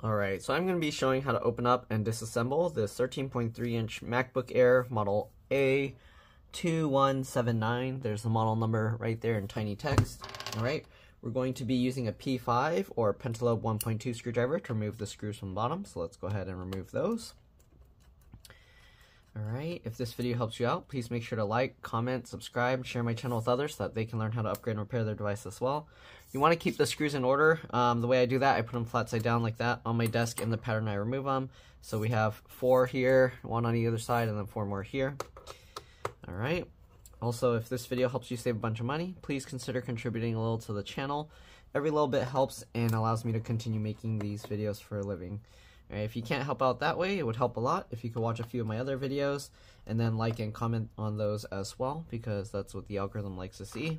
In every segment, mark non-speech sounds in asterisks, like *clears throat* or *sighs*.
Alright, so I'm going to be showing how to open up and disassemble this 13.3 inch MacBook Air model A2179. There's the model number right there in tiny text. Alright, we're going to be using a P5 or Pentalobe 1.2 screwdriver to remove the screws from the bottom. So let's go ahead and remove those. Alright, if this video helps you out, please make sure to like, comment, subscribe, share my channel with others so that they can learn how to upgrade and repair their device as well. You want to keep the screws in order. Um, the way I do that, I put them flat side down like that on my desk in the pattern I remove them. So we have four here, one on either side, and then four more here. Alright. Also, if this video helps you save a bunch of money, please consider contributing a little to the channel. Every little bit helps and allows me to continue making these videos for a living. Right, if you can't help out that way, it would help a lot if you could watch a few of my other videos and then like and comment on those as well because that's what the algorithm likes to see.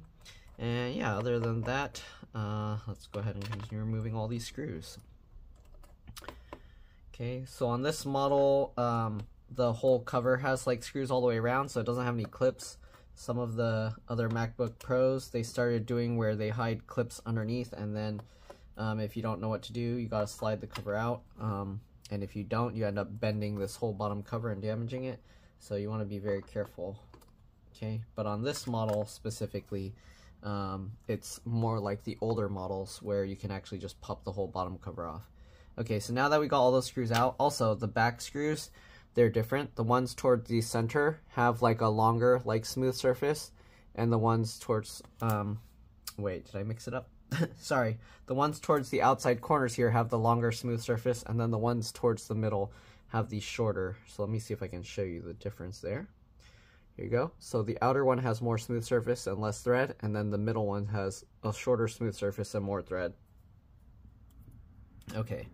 And yeah, other than that, uh, let's go ahead and continue removing all these screws. Okay, so on this model, um, the whole cover has like screws all the way around, so it doesn't have any clips. Some of the other MacBook Pros, they started doing where they hide clips underneath and then um, if you don't know what to do, you gotta slide the cover out. Um, and if you don't, you end up bending this whole bottom cover and damaging it. So you wanna be very careful. Okay, but on this model specifically, um, it's more like the older models where you can actually just pop the whole bottom cover off. Okay, so now that we got all those screws out, also the back screws, they're different. The ones towards the center have like a longer, like smooth surface, and the ones towards, um, wait, did I mix it up? *laughs* sorry, the ones towards the outside corners here have the longer smooth surface, and then the ones towards the middle have the shorter. So let me see if I can show you the difference there. Here you go. So the outer one has more smooth surface and less thread, and then the middle one has a shorter smooth surface and more thread. Okay,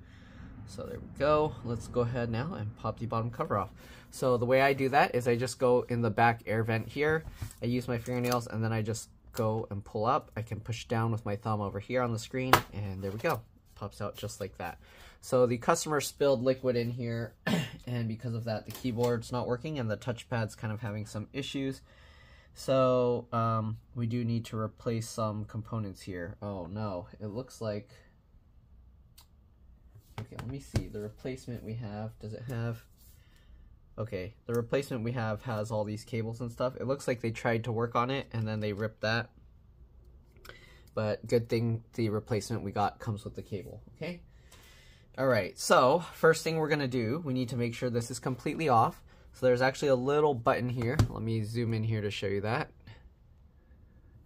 so there we go. Let's go ahead now and pop the bottom cover off. So the way I do that is I just go in the back air vent here. I use my fingernails and then I just go and pull up. I can push down with my thumb over here on the screen, and there we go. Pops out just like that. So the customer spilled liquid in here, *clears throat* and because of that, the keyboard's not working, and the touchpad's kind of having some issues. So um, we do need to replace some components here. Oh no, it looks like... Okay, let me see. The replacement we have, does it have Okay, the replacement we have has all these cables and stuff. It looks like they tried to work on it and then they ripped that. But good thing the replacement we got comes with the cable, okay? Alright, so first thing we're going to do, we need to make sure this is completely off. So there's actually a little button here. Let me zoom in here to show you that.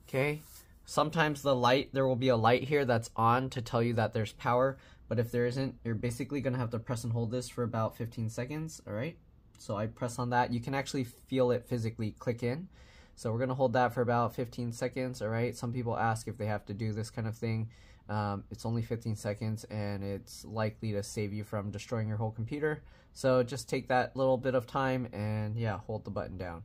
Okay, sometimes the light, there will be a light here that's on to tell you that there's power. But if there isn't, you're basically going to have to press and hold this for about 15 seconds, alright? So I press on that. You can actually feel it physically click in. So we're going to hold that for about 15 seconds, all right? Some people ask if they have to do this kind of thing. Um, it's only 15 seconds and it's likely to save you from destroying your whole computer. So just take that little bit of time and yeah, hold the button down.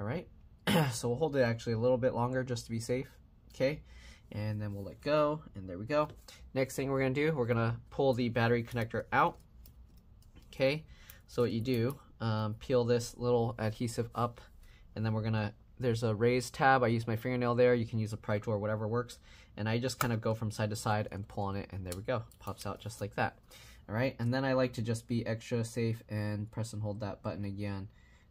All right. *clears throat* so we'll hold it actually a little bit longer just to be safe. Okay. And then we'll let go and there we go. Next thing we're to do, we're to pull the battery connector out. Okay. So what you do um, peel this little adhesive up and then we're gonna there's a raised tab. I use my fingernail there. You can use a pry tool or whatever works. And I just kind of go from side to side and pull on it and there we go. Pops out just like that. Alright and then I like to just be extra safe and press and hold that button again.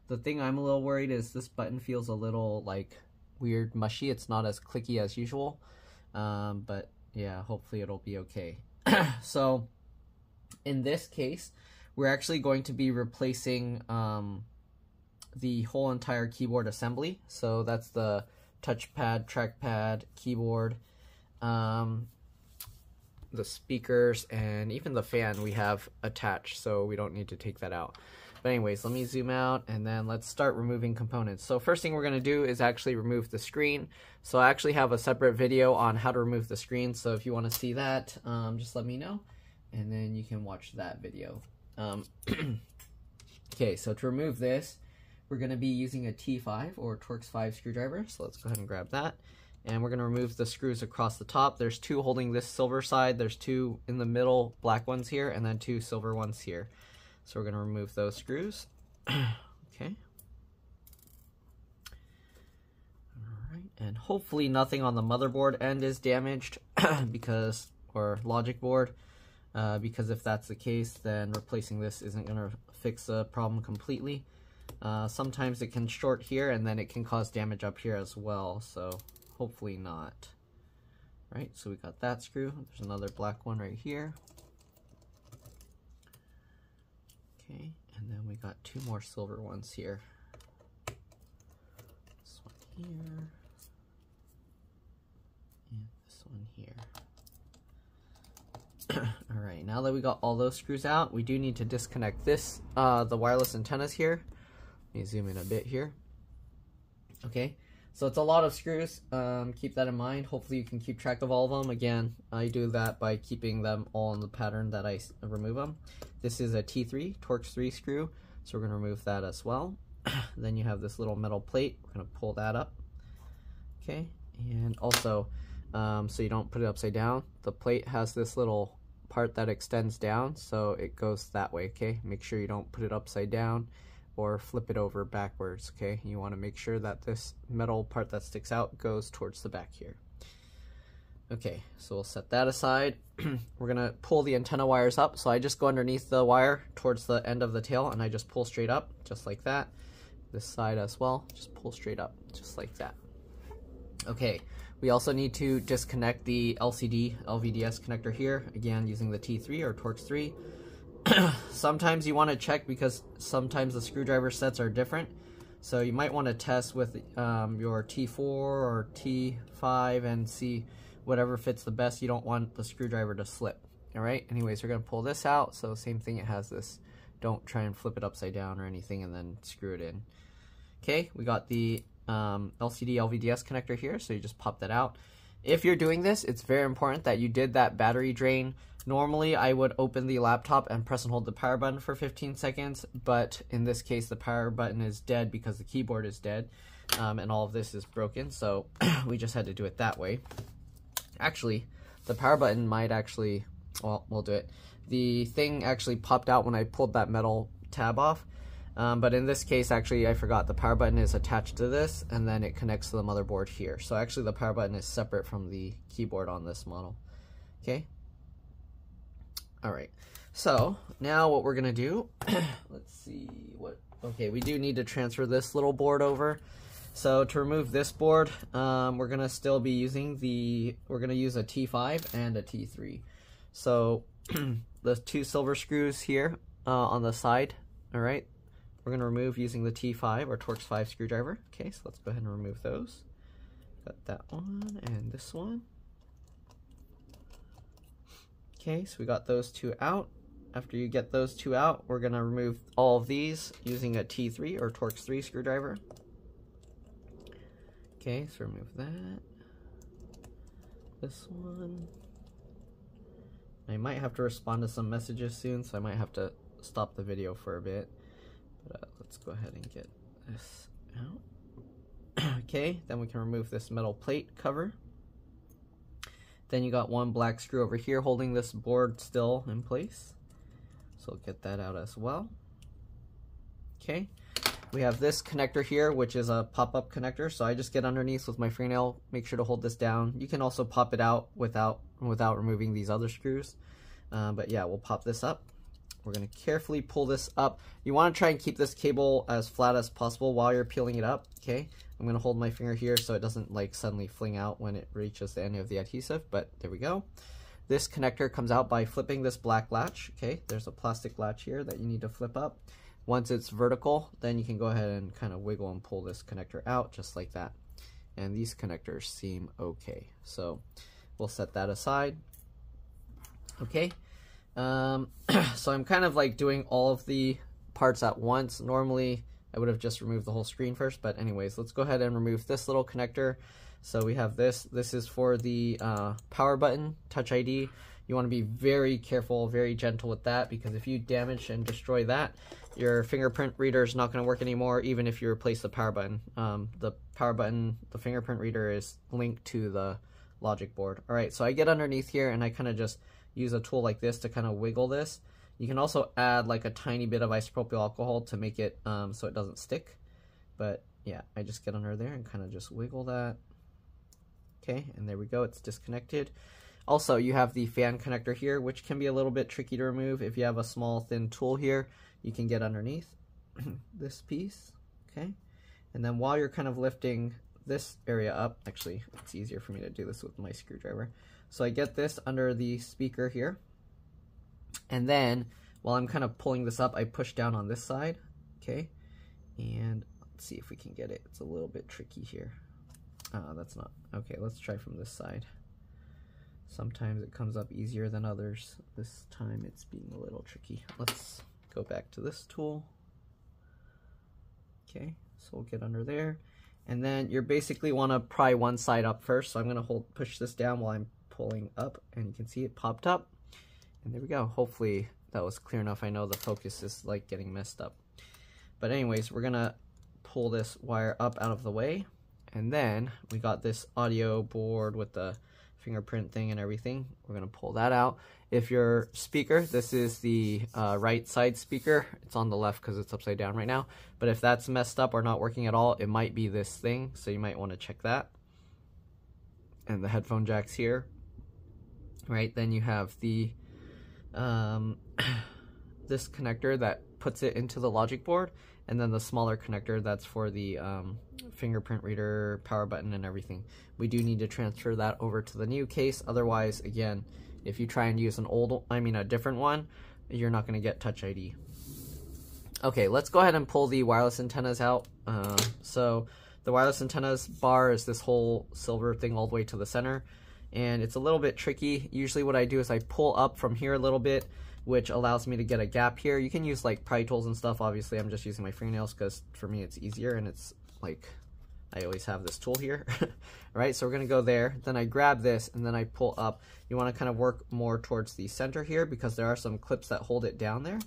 The thing I'm a little worried is this button feels a little like weird mushy. It's not as clicky as usual. Um, but yeah hopefully it'll be okay. *clears throat* So in this case we're actually going to be replacing um, the whole entire keyboard assembly. So that's the touchpad, trackpad, keyboard, um, the speakers, and even the fan we have attached, so we don't need to take that out. But anyways, let me zoom out and then let's start removing components. So first thing we're going to do is actually remove the screen. So I actually have a separate video on how to remove the screen. So if you want to see that, um, just let me know and then you can watch that video. Um, *clears throat* okay, so to remove this, we're going to be using a T5 or Torx 5 screwdriver. So let's go ahead and grab that. And we're going to remove the screws across the top. There's two holding this silver side. There's two in the middle black ones here and then two silver ones here. So we're going to remove those screws. *clears throat* okay. Alright, and hopefully nothing on the motherboard end is damaged *clears throat* because, or logic board, uh, because if that's the case, then replacing this isn't going to fix the problem completely. Uh, sometimes it can short here and then it can cause damage up here as well, so hopefully not. Right, so we got that screw. There's another black one right here. Okay, and then we got two more silver ones here. This one here. And this one here. *coughs* Alright, now that we got all those screws out, we do need to disconnect this, uh, the wireless antennas here. Let me zoom in a bit here. Okay, so it's a lot of screws. Um, keep that in mind. Hopefully you can keep track of all of them. Again, I do that by keeping them all in the pattern that I remove them. This is a T3, Torx 3 screw, so we're going to remove that as well. *coughs* then you have this little metal plate. We're going to pull that up. Okay, and also, um, so you don't put it upside down, the plate has this little part that extends down, so it goes that way, okay? Make sure you don't put it upside down or flip it over backwards, okay? You want to make sure that this metal part that sticks out goes towards the back here. Okay, so we'll set that aside. *clears throat* We're going to pull the antenna wires up. So I just go underneath the wire towards the end of the tail and I just pull straight up, just like that. This side as well, just pull straight up, just like that. Okay, we also need to disconnect the LCD LVDS connector here, again using the T3 or Torx 3. *clears throat* sometimes you want to check because sometimes the screwdriver sets are different. So you might want to test with um, your T4 or T5 and see whatever fits the best. You don't want the screwdriver to slip. All right. Anyways, we're to pull this out. So same thing. It has this. Don't try and flip it upside down or anything and then screw it in. Okay. We got the um, LCD LVDS connector here. So you just pop that out. If you're doing this, it's very important that you did that battery drain. Normally, I would open the laptop and press and hold the power button for 15 seconds, but in this case, the power button is dead because the keyboard is dead, um, and all of this is broken, so *clears throat* we just had to do it that way. Actually, the power button might actually, well, we'll do it. The thing actually popped out when I pulled that metal tab off, um, but in this case, actually, I forgot the power button is attached to this, and then it connects to the motherboard here. So actually, the power button is separate from the keyboard on this model. Okay. All right. So now what we're gonna do? *clears throat* let's see what. Okay, we do need to transfer this little board over. So to remove this board, um, we're gonna still be using the. We're gonna use a T5 and a T3. So *clears throat* the two silver screws here uh, on the side. All right we're going to remove using the T5 or Torx 5 screwdriver. Okay, so let's go ahead and remove those. Got that one and this one. Okay, so we got those two out. After you get those two out, we're to remove all of these using a T3 or Torx 3 screwdriver. Okay, so remove that. This one. I might have to respond to some messages soon, so I might have to stop the video for a bit. But uh, let's go ahead and get this out. *clears throat* okay, then we can remove this metal plate cover. Then you got one black screw over here holding this board still in place. So get that out as well. Okay, we have this connector here, which is a pop-up connector. So I just get underneath with my fingernail, make sure to hold this down. You can also pop it out without, without removing these other screws. Uh, but yeah, we'll pop this up. We're to carefully pull this up. You want to try and keep this cable as flat as possible while you're peeling it up, okay? I'm going to hold my finger here so it doesn't like suddenly fling out when it reaches the end of the adhesive, but there we go. This connector comes out by flipping this black latch, okay? There's a plastic latch here that you need to flip up. Once it's vertical, then you can go ahead and kind of wiggle and pull this connector out just like that. And these connectors seem okay. So we'll set that aside. Okay, um, *clears throat* so I'm kind of like doing all of the parts at once. Normally, I would have just removed the whole screen first, but anyways, let's go ahead and remove this little connector. So we have this. This is for the uh, power button, Touch ID. You want to be very careful, very gentle with that, because if you damage and destroy that, your fingerprint reader is not going to work anymore, even if you replace the power button. Um, the power button, the fingerprint reader is linked to the logic board. All right, so I get underneath here and I kind of just use a tool like this to kind of wiggle this. You can also add like a tiny bit of isopropyl alcohol to make it um, so it doesn't stick. But yeah, I just get under there and kind of just wiggle that. Okay, and there we go, it's disconnected. Also, you have the fan connector here, which can be a little bit tricky to remove. If you have a small, thin tool here, you can get underneath *clears throat* this piece, okay? And then while you're kind of lifting this area up, actually, it's easier for me to do this with my screwdriver. So I get this under the speaker here, and then while I'm kind of pulling this up, I push down on this side, okay? And let's see if we can get it. It's a little bit tricky here. Uh, that's not, okay, let's try from this side. Sometimes it comes up easier than others. This time it's being a little tricky. Let's go back to this tool. Okay, so we'll get under there. And then you basically want to pry one side up first. So I'm going to hold push this down while I'm pulling up. And you can see it popped up. And there we go. Hopefully that was clear enough. I know the focus is like getting messed up. But anyways, we're to pull this wire up out of the way. And then we got this audio board with the fingerprint thing and everything. We're to pull that out. If your speaker, this is the uh, right side speaker. It's on the left because it's upside down right now. But if that's messed up or not working at all, it might be this thing. So you might want to check that. And the headphone jacks here. Right, then you have the um, *clears throat* this connector that puts it into the logic board and then the smaller connector that's for the um, fingerprint reader, power button, and everything. We do need to transfer that over to the new case. Otherwise, again, if you try and use an old, I mean a different one, you're not going to get Touch ID. Okay, let's go ahead and pull the wireless antennas out. Uh, so the wireless antennas bar is this whole silver thing all the way to the center. And it's a little bit tricky. Usually what I do is I pull up from here a little bit which allows me to get a gap here. You can use like pry tools and stuff. Obviously, I'm just using my fingernails because for me it's easier and it's like I always have this tool here. *laughs* right, so we're gonna go there. Then I grab this and then I pull up. You wanna kind of work more towards the center here because there are some clips that hold it down there.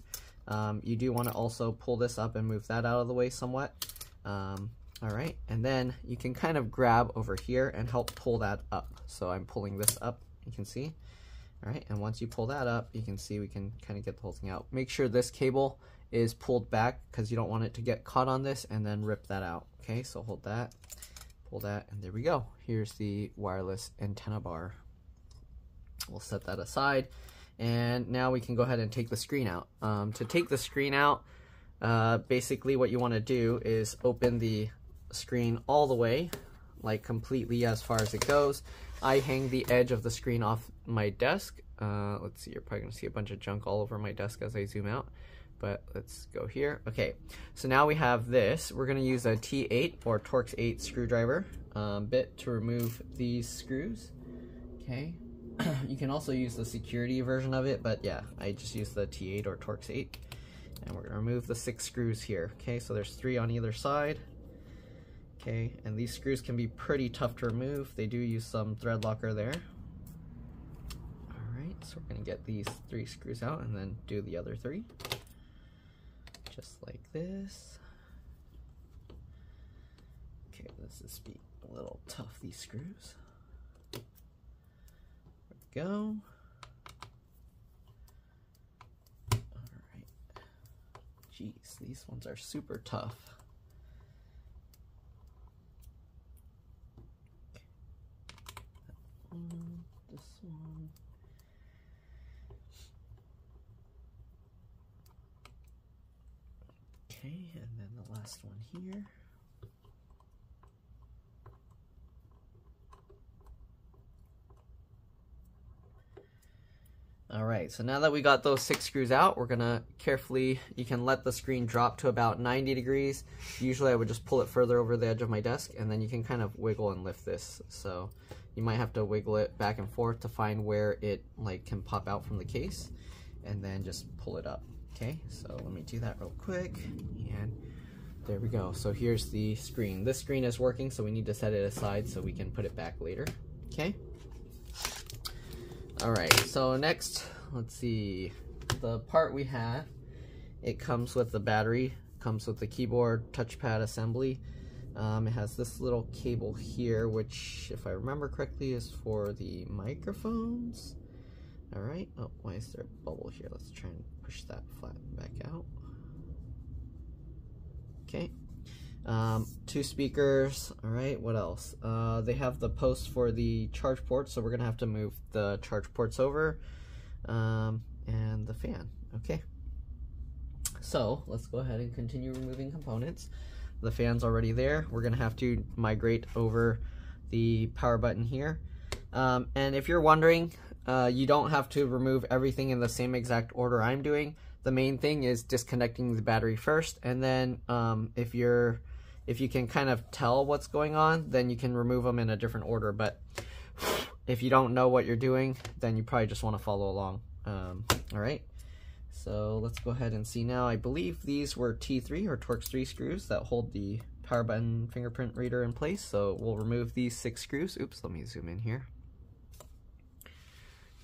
Um, you do wanna also pull this up and move that out of the way somewhat. Um, all right, and then you can kind of grab over here and help pull that up. So I'm pulling this up, you can see. All right, and once you pull that up, you can see we can kind of get the whole thing out. Make sure this cable is pulled back because you don't want it to get caught on this and then rip that out. Okay, so hold that, pull that, and there we go. Here's the wireless antenna bar. We'll set that aside. And now we can go ahead and take the screen out. Um, to take the screen out, uh, basically what you want to do is open the screen all the way, like completely as far as it goes. I hang the edge of the screen off my desk. Uh, let's see, you're probably gonna see a bunch of junk all over my desk as I zoom out, but let's go here. Okay, so now we have this. We're gonna use a T8 or Torx 8 screwdriver um, bit to remove these screws. Okay, *clears throat* you can also use the security version of it, but yeah, I just use the T8 or Torx 8. And we're gonna remove the six screws here. Okay, so there's three on either side. Okay, and these screws can be pretty tough to remove. They do use some thread locker there. Alright, so we're to get these three screws out and then do the other three. Just like this. Okay, this is be a little tough, these screws. There we go. Alright. Jeez, these ones are super tough. One, this one. Okay, and then the last one here. All right, so now that we got those six screws out, we're gonna carefully, you can let the screen drop to about 90 degrees. Usually I would just pull it further over the edge of my desk and then you can kind of wiggle and lift this. So you might have to wiggle it back and forth to find where it like can pop out from the case and then just pull it up. Okay, so let me do that real quick and there we go. So here's the screen. This screen is working, so we need to set it aside so we can put it back later. Okay. All right, so next, let's see, the part we have, it comes with the battery, comes with the keyboard, touchpad assembly, um, it has this little cable here, which, if I remember correctly, is for the microphones. All right. Oh, why is there a bubble here? Let's try and push that flat back out. Okay. Um, two speakers. All right, what else? Uh, they have the post for the charge port, so we're gonna have to move the charge ports over, um, and the fan. Okay. So let's go ahead and continue removing components. The fan's already there. We're gonna have to migrate over the power button here. Um, and if you're wondering, uh, you don't have to remove everything in the same exact order I'm doing. The main thing is disconnecting the battery first, and then um, if you're if you can kind of tell what's going on, then you can remove them in a different order. But if you don't know what you're doing, then you probably just want to follow along. Um, all right. So let's go ahead and see now. I believe these were T3 or Torx 3 screws that hold the power button fingerprint reader in place. So we'll remove these six screws. Oops, let me zoom in here.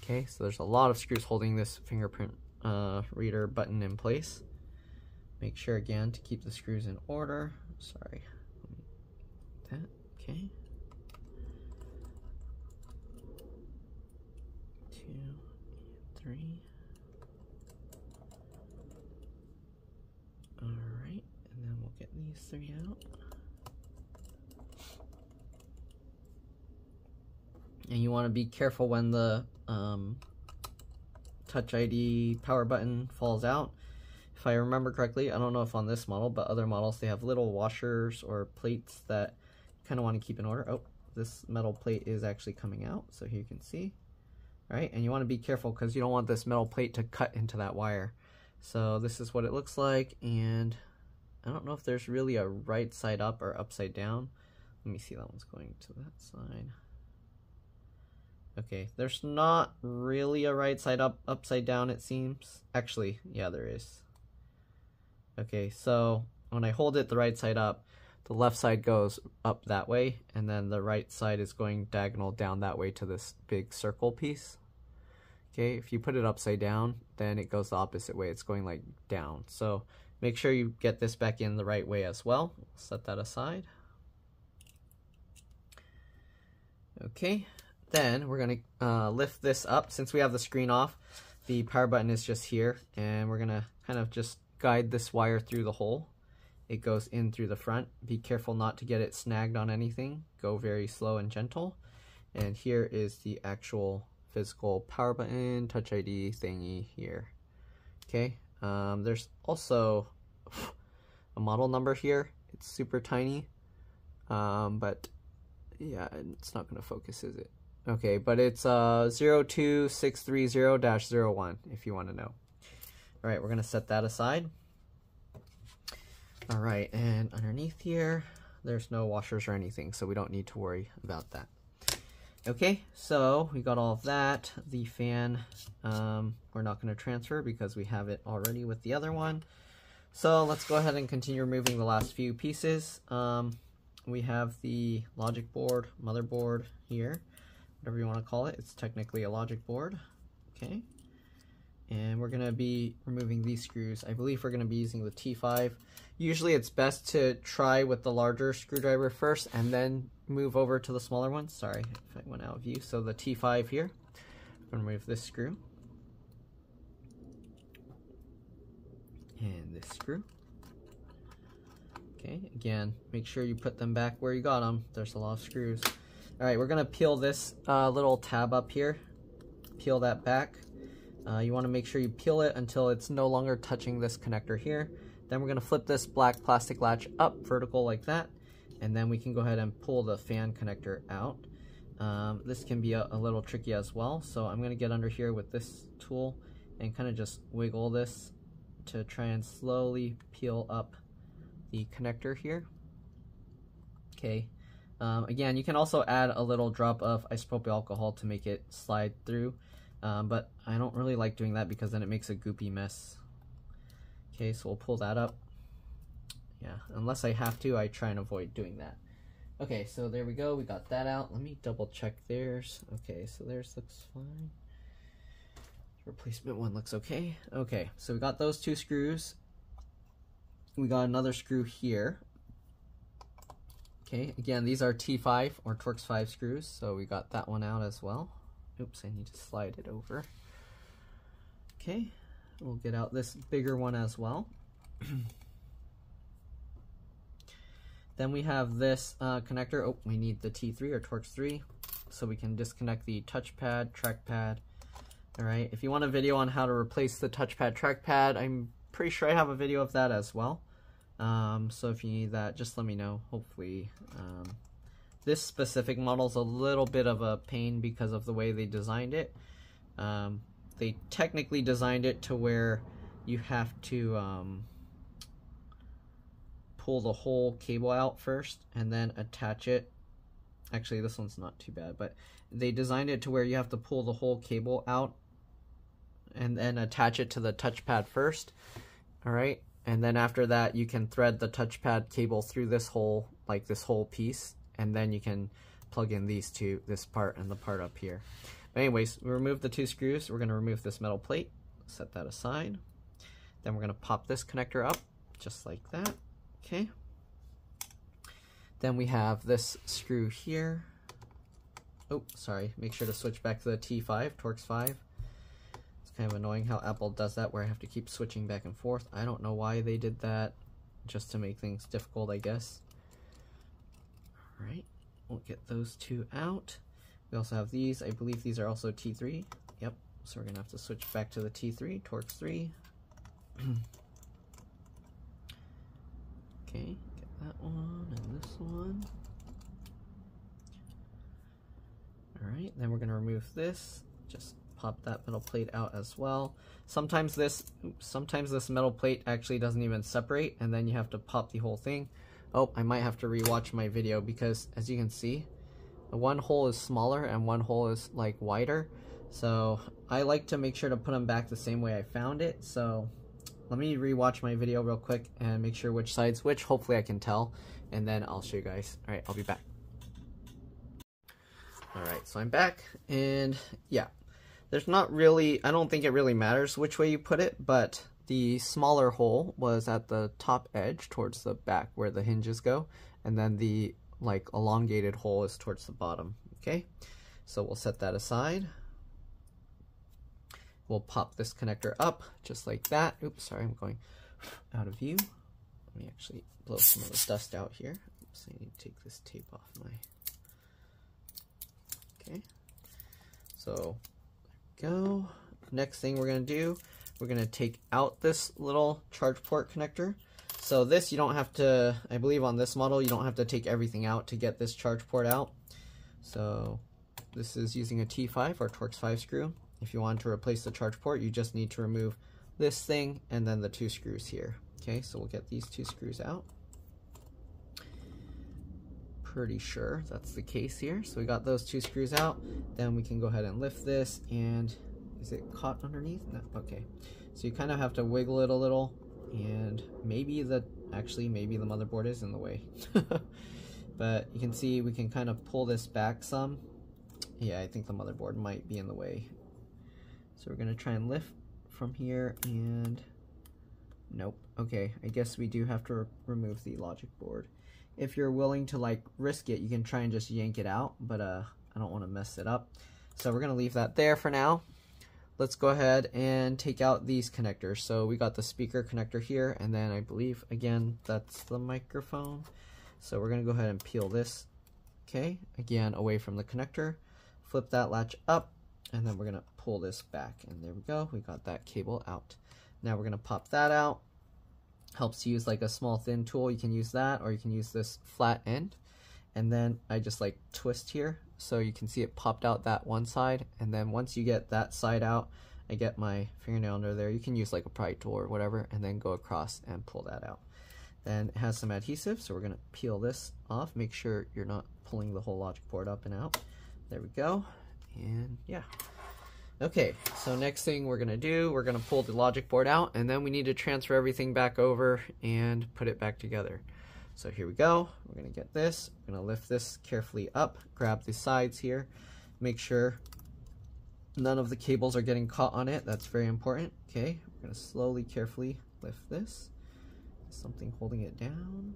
Okay, so there's a lot of screws holding this fingerprint uh, reader button in place. Make sure again to keep the screws in order. Sorry. That, okay. Two, three. Alright, and then we'll get these three out. And you want to be careful when the um, Touch ID power button falls out. If I remember correctly, I don't know if on this model, but other models, they have little washers or plates that kind of want to keep in order. Oh, this metal plate is actually coming out, so here you can see. Right, and you want to be careful because you don't want this metal plate to cut into that wire. So this is what it looks like, and I don't know if there's really a right side up or upside down. Let me see, that one's going to that side. Okay, there's not really a right side up, upside down, it seems. Actually, yeah, there is. Okay, so when I hold it the right side up, the left side goes up that way, and then the right side is going diagonal down that way to this big circle piece. Okay, if you put it upside down, then it goes the opposite way. It's going like down. So make sure you get this back in the right way as well. Set that aside. Okay, then we're gonna uh, lift this up. Since we have the screen off, the power button is just here, and we're gonna kind of just guide this wire through the hole. It goes in through the front. Be careful not to get it snagged on anything. Go very slow and gentle. And here is the actual physical power button, touch ID thingy here. Okay, um, there's also *sighs* a model number here. It's super tiny, um, but yeah, it's not going to focus, is it? Okay, but it's uh, 02630-01 if you want to know. All right, we're going to set that aside. All right, and underneath here, there's no washers or anything, so we don't need to worry about that. Okay, so we got all of that. The fan, um, we're not going to transfer because we have it already with the other one. So let's go ahead and continue removing the last few pieces. Um, we have the logic board, motherboard here whatever you want to call it. It's technically a logic board. Okay. And we're going to be removing these screws. I believe we're going to be using the T5. Usually it's best to try with the larger screwdriver first and then move over to the smaller one. Sorry if I went out of view. So the T5 here. I'm going to remove this screw. And this screw. Okay, again, make sure you put them back where you got them. There's a lot of screws. All right, we're gonna peel this uh, little tab up here. Peel that back. Uh, you wanna make sure you peel it until it's no longer touching this connector here. Then we're gonna flip this black plastic latch up vertical like that. And then we can go ahead and pull the fan connector out. Um, this can be a, a little tricky as well. So I'm gonna get under here with this tool and kind of just wiggle this to try and slowly peel up the connector here. Okay, um, again, you can also add a little drop of isopropyl alcohol to make it slide through, um, but I don't really like doing that because then it makes a goopy mess. Okay, so we'll pull that up. Yeah, unless I have to, I try and avoid doing that. Okay, so there we go. We got that out. Let me double check theirs. Okay, so theirs looks fine. Replacement one looks okay. Okay, so we got those two screws. We got another screw here. Okay, again, these are T5 or Torx 5 screws, so we got that one out as well. Oops, I need to slide it over. Okay, we'll get out this bigger one as well. *clears throat* Then we have this uh, connector. Oh, we need the T3 or Torx 3 so we can disconnect the touchpad, trackpad. All right, if you want a video on how to replace the touchpad, trackpad, I'm pretty sure I have a video of that as well. Um, so if you need that, just let me know. Hopefully, um, this specific model is a little bit of a pain because of the way they designed it. Um, they technically designed it to where you have to um, pull the whole cable out first and then attach it. Actually, this one's not too bad, but they designed it to where you have to pull the whole cable out and then attach it to the touchpad first. All right. And then after that, you can thread the touchpad cable through this whole, like this whole piece, and then you can plug in these two, this part and the part up here. But anyways, we remove the two screws. We're going to remove this metal plate, set that aside. Then we're going to pop this connector up, just like that. Okay. Then we have this screw here. Oh, sorry. Make sure to switch back to the T5, Torx 5 kind of annoying how Apple does that where I have to keep switching back and forth. I don't know why they did that, just to make things difficult, I guess. Alright, we'll get those two out. We also have these. I believe these are also T3. Yep, so we're to have to switch back to the T3, Torx 3. *clears throat* okay, get that one and this one. Alright, then we're to remove this. Just pop that metal plate out as well. Sometimes this, sometimes this metal plate actually doesn't even separate and then you have to pop the whole thing. Oh, I might have to rewatch my video because as you can see, one hole is smaller and one hole is like wider. So I like to make sure to put them back the same way I found it. So let me rewatch my video real quick and make sure which side's which. Hopefully I can tell and then I'll show you guys. All right, I'll be back. All right, so I'm back and yeah, there's not really, I don't think it really matters which way you put it, but the smaller hole was at the top edge towards the back where the hinges go, and then the like elongated hole is towards the bottom, okay? So we'll set that aside. We'll pop this connector up just like that. Oops, sorry, I'm going out of view. Let me actually blow some of the dust out here. Oops, I need to take this tape off my... Okay. So go. Next thing we're going to do, we're going to take out this little charge port connector. So this you don't have to, I believe on this model, you don't have to take everything out to get this charge port out. So this is using a T5 or Torx 5 screw. If you want to replace the charge port, you just need to remove this thing and then the two screws here. Okay, so we'll get these two screws out. Pretty sure that's the case here. So we got those two screws out. Then we can go ahead and lift this and is it caught underneath? No, okay. So you kind of have to wiggle it a little and maybe the, actually maybe the motherboard is in the way. *laughs* but you can see we can kind of pull this back some. Yeah, I think the motherboard might be in the way. So we're gonna try and lift from here and nope. Okay, I guess we do have to re remove the logic board. If you're willing to like risk it, you can try and just yank it out, but uh, I don't want to mess it up. So we're gonna leave that there for now let's go ahead and take out these connectors. So we got the speaker connector here, and then I believe, again, that's the microphone. So we're gonna go ahead and peel this, okay, again, away from the connector, flip that latch up, and then we're gonna pull this back, and there we go, we got that cable out. Now we're gonna pop that out. Helps use like a small thin tool, you can use that, or you can use this flat end. And then I just like twist here so you can see it popped out that one side. And then once you get that side out I get my fingernail under there. You can use like a pry tool or whatever and then go across and pull that out. Then it has some adhesive so we're gonna peel this off. Make sure you're not pulling the whole logic board up and out. There we go. And yeah okay so next thing we're gonna do we're gonna pull the logic board out and then we need to transfer everything back over and put it back together so here we go. We're going to get this. We're to lift this carefully up, grab the sides here, make sure none of the cables are getting caught on it. That's very important. Okay, we're to slowly, carefully lift this. Something holding it down.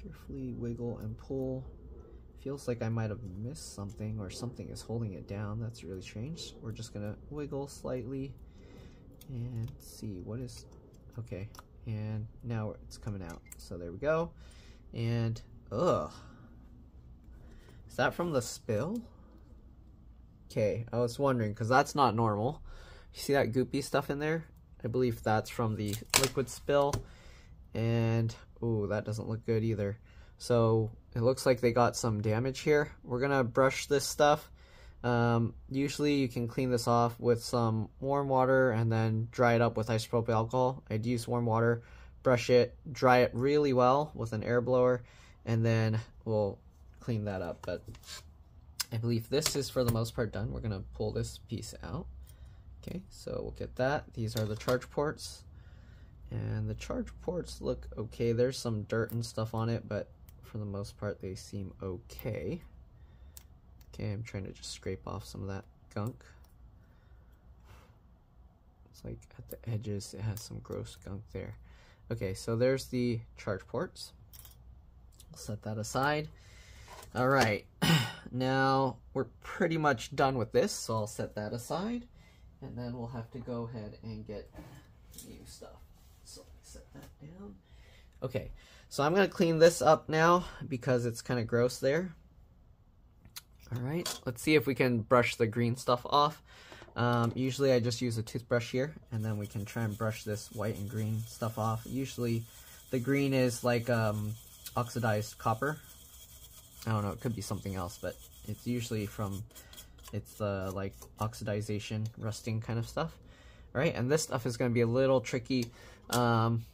Carefully wiggle and pull. Feels like I might have missed something or something is holding it down. That's really strange. We're just to wiggle slightly and see what is... Okay, and now it's coming out. So there we go. And, ugh. Is that from the spill? Okay, I was wondering, because that's not normal. You see that goopy stuff in there? I believe that's from the liquid spill. And, ooh, that doesn't look good either. So, it looks like they got some damage here. We're going to brush this stuff. Um, usually you can clean this off with some warm water and then dry it up with isopropyl alcohol. I'd use warm water, brush it, dry it really well with an air blower, and then we'll clean that up. But I believe this is for the most part done. We're going to pull this piece out. Okay, so we'll get that. These are the charge ports. And the charge ports look okay. There's some dirt and stuff on it, but for the most part they seem okay. Okay, I'm trying to just scrape off some of that gunk. It's like at the edges it has some gross gunk there. Okay, so there's the charge ports. I'll set that aside. All right, *clears throat* now we're pretty much done with this, so I'll set that aside. And then we'll have to go ahead and get new stuff. So let me set that down. Okay, so I'm going to clean this up now because it's kind of gross there. All right, let's see if we can brush the green stuff off. Um, usually I just use a toothbrush here, and then we can try and brush this white and green stuff off. Usually the green is like um, oxidized copper. I don't know, it could be something else, but it's usually from it's uh, like oxidization, rusting kind of stuff. All right, and this stuff is going to be a little tricky. Um,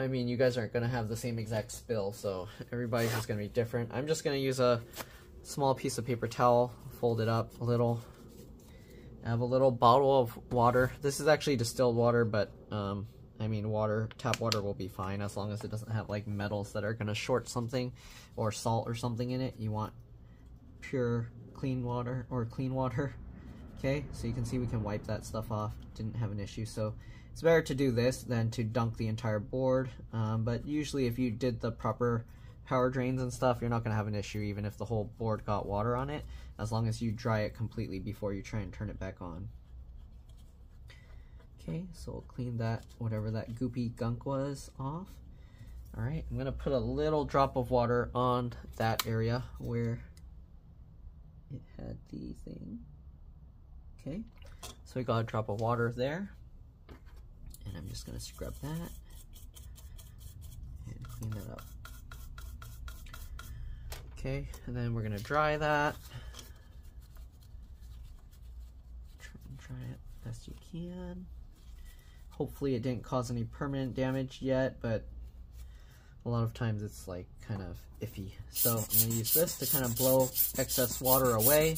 I mean, you guys aren't going to have the same exact spill, so everybody's just going to be different. I'm just going to use a small piece of paper towel, fold it up a little. I have a little bottle of water. This is actually distilled water, but um, I mean, water, tap water will be fine as long as it doesn't have like metals that are going to short something or salt or something in it. You want pure clean water or clean water. *laughs* Okay, so you can see we can wipe that stuff off. Didn't have an issue. So it's better to do this than to dunk the entire board. Um, but usually if you did the proper power drains and stuff, you're not going to have an issue even if the whole board got water on it, as long as you dry it completely before you try and turn it back on. Okay, so we'll clean that, whatever that goopy gunk was, off. Alright, I'm going to put a little drop of water on that area where it had the thing. Okay, so we got a drop of water there. And I'm just gonna scrub that and clean that up. Okay, and then we're gonna dry that. Try dry it best you can. Hopefully it didn't cause any permanent damage yet, but a lot of times it's like kind of iffy. So I'm going to use this to kind of blow excess water away.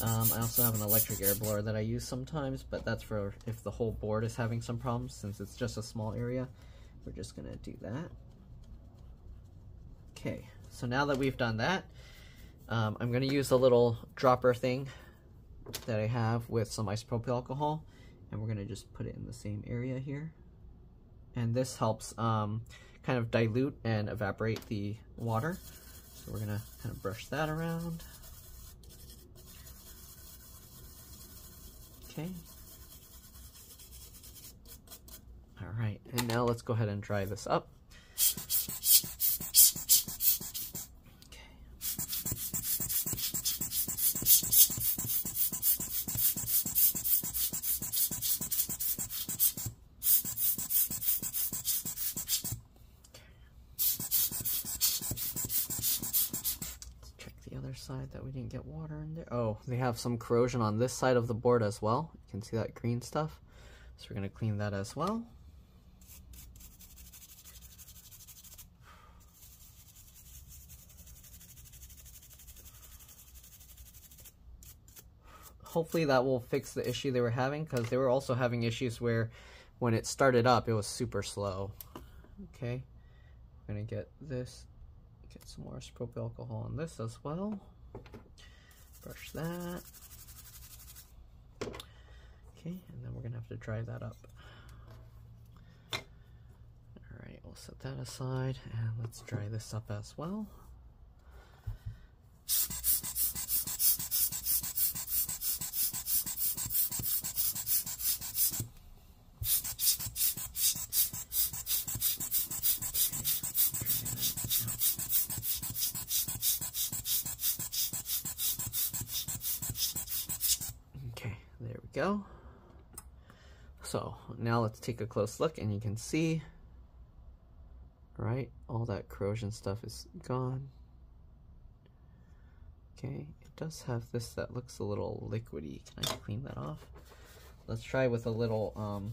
Um, I also have an electric air blower that I use sometimes, but that's for if the whole board is having some problems since it's just a small area. We're just going to do that. Okay, so now that we've done that, um, I'm going to use a little dropper thing that I have with some isopropyl alcohol, and we're going to just put it in the same area here. And this helps um, kind of dilute and evaporate the water. So we're gonna kind of brush that around. Okay. All right, and now let's go ahead and dry this up. side that didn't get water in there. Oh, they have some corrosion on this side of the board as well. You can see that green stuff. So we're going to clean that as well. Hopefully that will fix the issue they were having because they were also having issues where when it started up it was super slow. Okay, going to get this Get some more isopropyl alcohol on this as well. Brush that. Okay, and then we're gonna have to dry that up. Alright, we'll set that aside and let's dry this up as well. go. So now let's take a close look and you can see, right, all that corrosion stuff is gone. Okay, it does have this that looks a little liquidy. Can I clean that off? Let's try with a little um,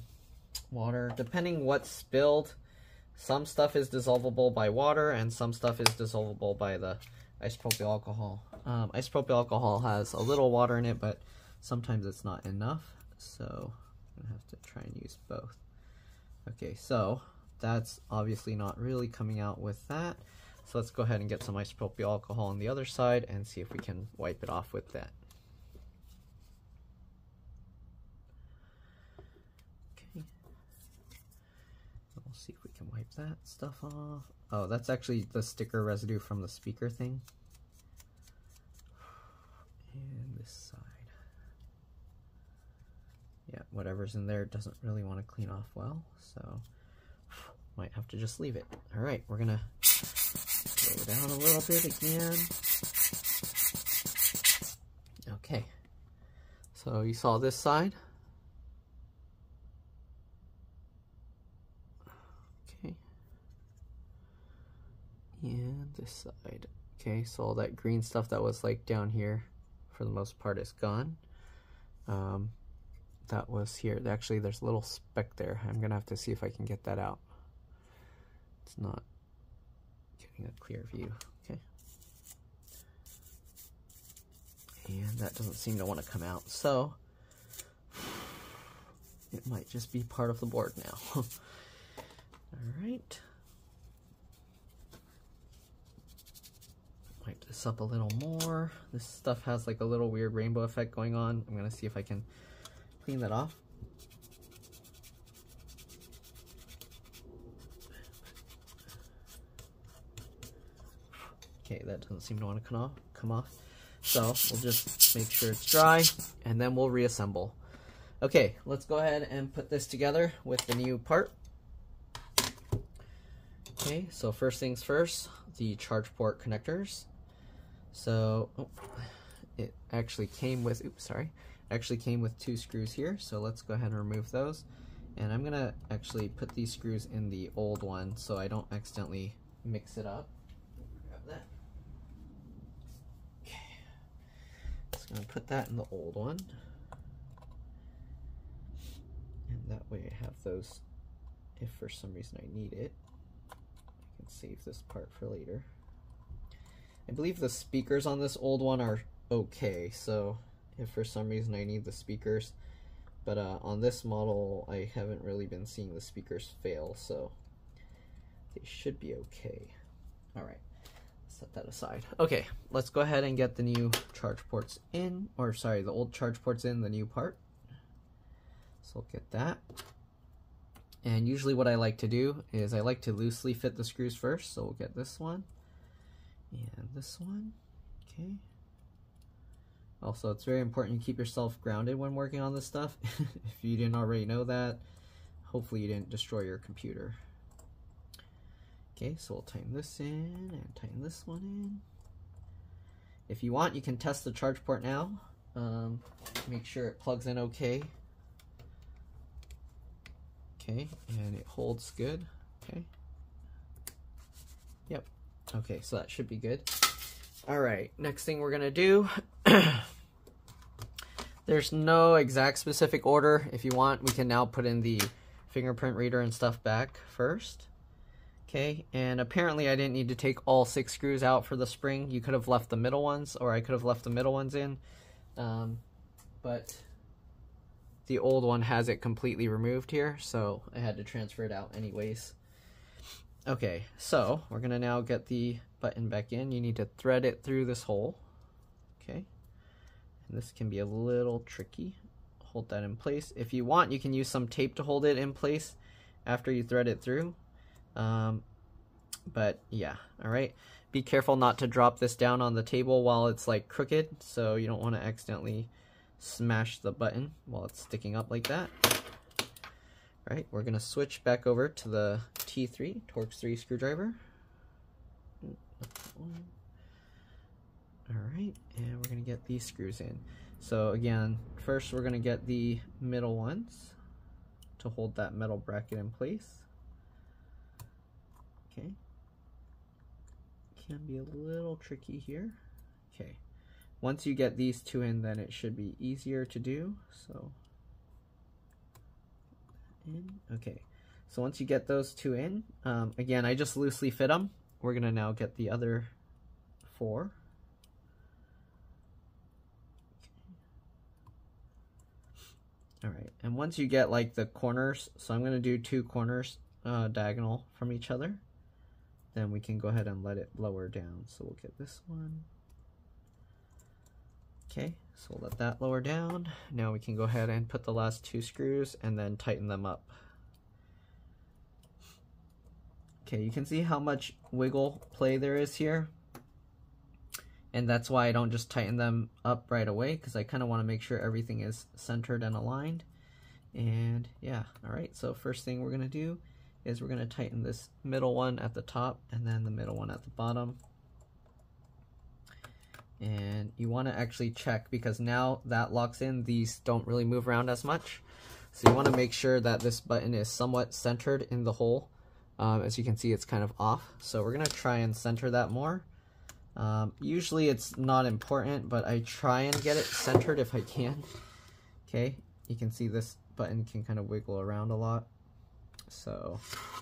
water. Depending what's spilled, some stuff is dissolvable by water and some stuff is dissolvable by the isopropyl alcohol. Um, isopropyl alcohol has a little water in it, but sometimes it's not enough. So gonna have to try and use both. Okay, so that's obviously not really coming out with that. So let's go ahead and get some isopropyl alcohol on the other side and see if we can wipe it off with that. Okay. We'll see if we can wipe that stuff off. Oh, that's actually the sticker residue from the speaker thing. And this side. Yeah, whatever's in there doesn't really want to clean off well, so *sighs* might have to just leave it. All right, we're gonna go down a little bit again. Okay. So you saw this side. Okay. And this side. Okay, so all that green stuff that was like down here, for the most part, is gone. Um, that was here. Actually, there's a little speck there. I'm going to have to see if I can get that out. It's not getting a clear view. Okay. And that doesn't seem to want to come out. So it might just be part of the board now. *laughs* All right. Wipe this up a little more. This stuff has like a little weird rainbow effect going on. I'm going to see if I can clean that off. Okay, that doesn't seem to want to come off. Come off. So we'll just make sure it's dry, and then we'll reassemble. Okay, let's go ahead and put this together with the new part. Okay, so first things first, the charge port connectors. So oh, it actually came with, oops, sorry, actually came with two screws here. So let's go ahead and remove those. And I'm gonna actually put these screws in the old one so I don't accidentally mix it up. Grab that. I'm going to put that in the old one. And that way I have those if for some reason I need it. I can save this part for later. I believe the speakers on this old one are okay, so if for some reason I need the speakers, but uh, on this model I haven't really been seeing the speakers fail, so they should be okay. Alright set that aside. Okay, let's go ahead and get the new charge ports in, or sorry, the old charge ports in the new part. So we'll get that. And usually what I like to do is I like to loosely fit the screws first. So we'll get this one and this one. Okay. Also, it's very important you keep yourself grounded when working on this stuff. *laughs* if you didn't already know that, hopefully you didn't destroy your computer. Okay, so we'll tighten this in and tighten this one in. If you want, you can test the charge port now. Um, make sure it plugs in okay. Okay, and it holds good. Okay. Yep. Okay, so that should be good. All right, next thing we're gonna do. There's no exact specific order. If you want, we can now put in the fingerprint reader and stuff back first. Okay, and apparently I didn't need to take all six screws out for the spring. You could have left the middle ones, or I could have left the middle ones in. Um, but the old one has it completely removed here, so I had to transfer it out anyways. Okay, so we're to now get the button back in. You need to thread it through this hole. And this can be a little tricky. Hold that in place. If you want, you can use some tape to hold it in place after you thread it through. Um, but yeah, all right. Be careful not to drop this down on the table while it's like crooked, so you don't want to accidentally smash the button while it's sticking up like that. All right, we're gonna switch back over to the T3 Torx 3 screwdriver. All right, and we're gonna get these screws in. So again, first we're gonna get the middle ones to hold that metal bracket in place. Okay. Can be a little tricky here. Okay. Once you get these two in, then it should be easier to do. So, in. Okay. So once you get those two in, um, again, I just loosely fit them. We're gonna now get the other four. All right, and once you get like the corners, so I'm gonna do two corners uh, diagonal from each other, then we can go ahead and let it lower down. So we'll get this one. Okay, so we'll let that lower down. Now we can go ahead and put the last two screws and then tighten them up. Okay, you can see how much wiggle play there is here. And that's why I don't just tighten them up right away because I kind of want to make sure everything is centered and aligned. And yeah, all right, so first thing we're going to do is we're going to tighten this middle one at the top and then the middle one at the bottom. And you want to actually check because now that locks in, these don't really move around as much. So you want to make sure that this button is somewhat centered in the hole. Um, as you can see, it's kind of off. So we're going to try and center that more. Um, usually it's not important, but I try and get it centered if I can. Okay, you can see this button can kind of wiggle around a lot. So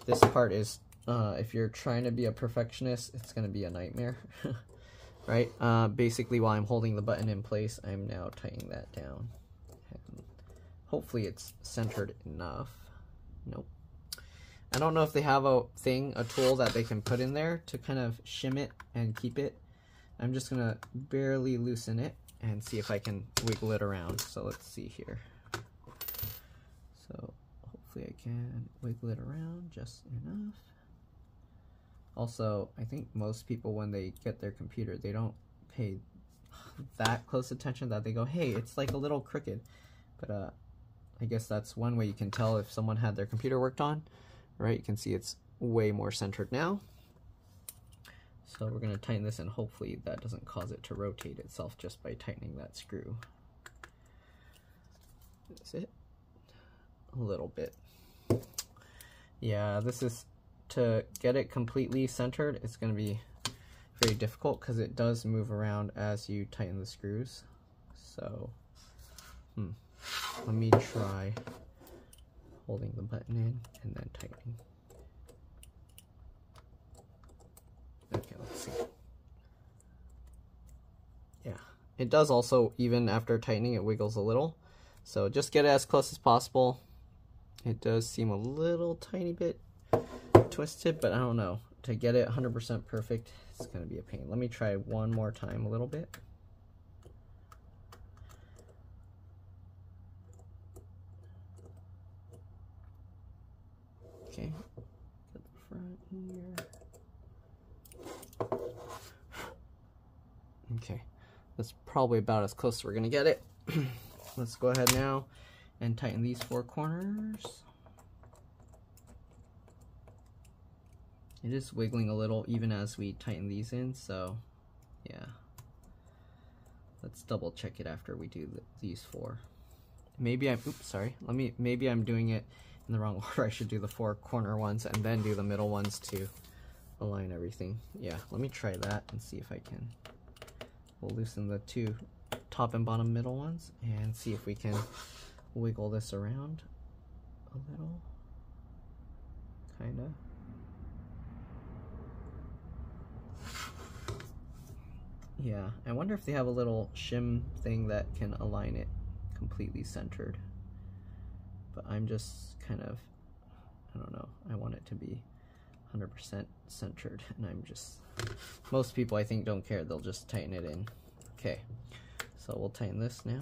this part is, uh, if you're trying to be a perfectionist, it's going to be a nightmare. *laughs* right? Uh, basically, while I'm holding the button in place, I'm now tightening that down. And hopefully it's centered enough. Nope. I don't know if they have a thing, a tool that they can put in there to kind of shim it and keep it I'm just gonna barely loosen it and see if I can wiggle it around. So let's see here. So hopefully I can wiggle it around just enough. Also, I think most people when they get their computer, they don't pay that close attention that they go, hey, it's like a little crooked. But uh, I guess that's one way you can tell if someone had their computer worked on, right? You can see it's way more centered now. So we're going to tighten this and hopefully that doesn't cause it to rotate itself just by tightening that screw. That's it. A little bit. Yeah, this is to get it completely centered, it's going to be very difficult because it does move around as you tighten the screws. So, hmm. let me try holding the button in and then tightening. Yeah, it does also, even after tightening, it wiggles a little. So just get it as close as possible. It does seem a little tiny bit twisted, but I don't know. To get it 100% perfect, it's going to be a pain. Let me try one more time a little bit. Okay, front here. Okay, that's probably about as close as we're gonna get it. *clears throat* Let's go ahead now and tighten these four corners. It is wiggling a little even as we tighten these in, so yeah. Let's double check it after we do the, these four. Maybe I'm, oops, sorry. Let me, maybe I'm doing it in the wrong *laughs* order. I should do the four corner ones and then do the middle ones to align everything. Yeah, let me try that and see if I can. We'll loosen the two top and bottom middle ones and see if we can wiggle this around a little. Kinda. Yeah, I wonder if they have a little shim thing that can align it completely centered. But I'm just kind of, I don't know, I want it to be 100% centered *laughs* and I'm just most people I think don't care. They'll just tighten it in. Okay so we'll tighten this now.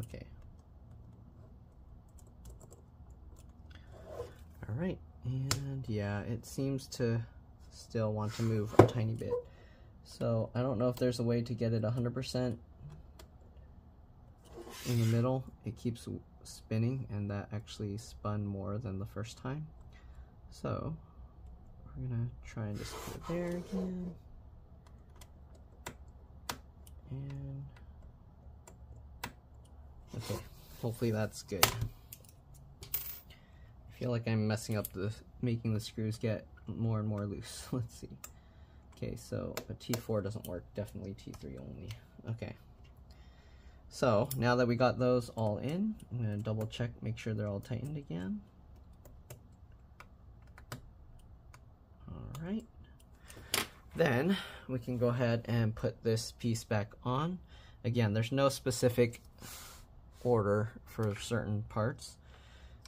Okay. All right and yeah it seems to still want to move a tiny bit. So I don't know if there's a way to get it 100% in the middle. It keeps spinning and that actually spun more than the first time. So we're gonna try and just put it there again. And okay, hopefully that's good. I feel like I'm messing up the making the screws get more and more loose. *laughs* Let's see. Okay, so a T4 doesn't work. Definitely T3 only. Okay. So now that we got those all in, I'm gonna double check, make sure they're all tightened again. All right. Then we can go ahead and put this piece back on. Again, there's no specific order for certain parts.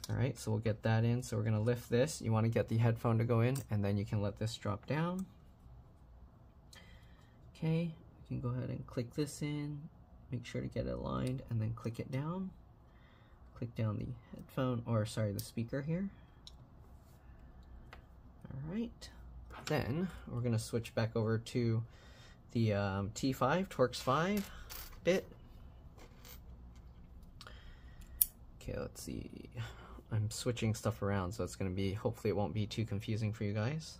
All right, so we'll get that in. So we're gonna lift this. You wanna get the headphone to go in and then you can let this drop down. Okay, we can go ahead and click this in. Make sure to get it aligned and then click it down. Click down the headphone, or sorry, the speaker here. All right, then we're gonna switch back over to the um, T5, Torx 5 bit. Okay, let's see. I'm switching stuff around, so it's going to be, hopefully it won't be too confusing for you guys.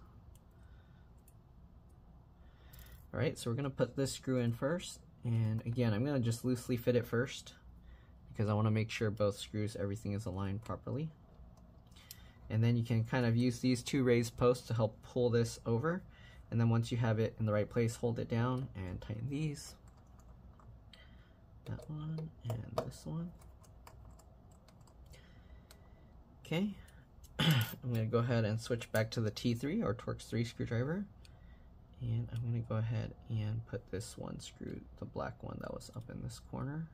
Alright, so we're going to put this screw in first, and again, I'm going to just loosely fit it first, because I want to make sure both screws, everything is aligned properly. And then you can kind of use these two raised posts to help pull this over, and then once you have it in the right place, hold it down and tighten these. That one, and this one. Okay, *clears throat* I'm going to go ahead and switch back to the T3 or Torx 3 screwdriver. And I'm going to go ahead and put this one screw, the black one that was up in this corner.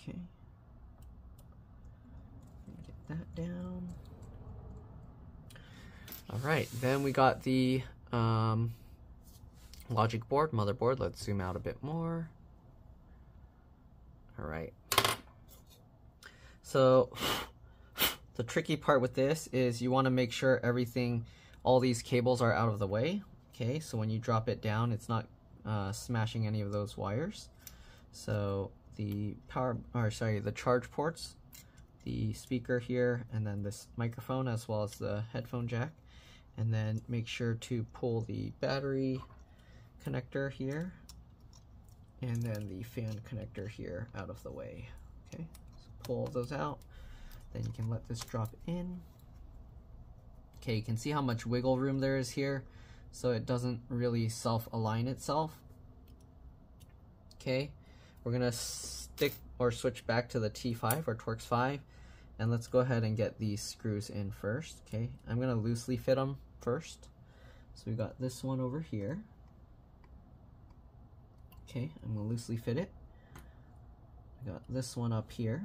Okay. Get that down. All right, then we got the um, logic board, motherboard. Let's zoom out a bit more. All right. So *sighs* the tricky part with this is you want to make sure everything, all these cables are out of the way. Okay, so when you drop it down, it's not uh, smashing any of those wires. So the power, or sorry, the charge ports, the speaker here, and then this microphone as well as the headphone jack. And then make sure to pull the battery connector here and then the fan connector here out of the way. Okay pull those out. Then you can let this drop in. Okay, you can see how much wiggle room there is here, so it doesn't really self-align itself. Okay, we're gonna stick or switch back to the T5 or Torx 5, and let's go ahead and get these screws in first. Okay, I'm gonna loosely fit them first. So we got this one over here. Okay, I'm gonna loosely fit it. I got this one up here.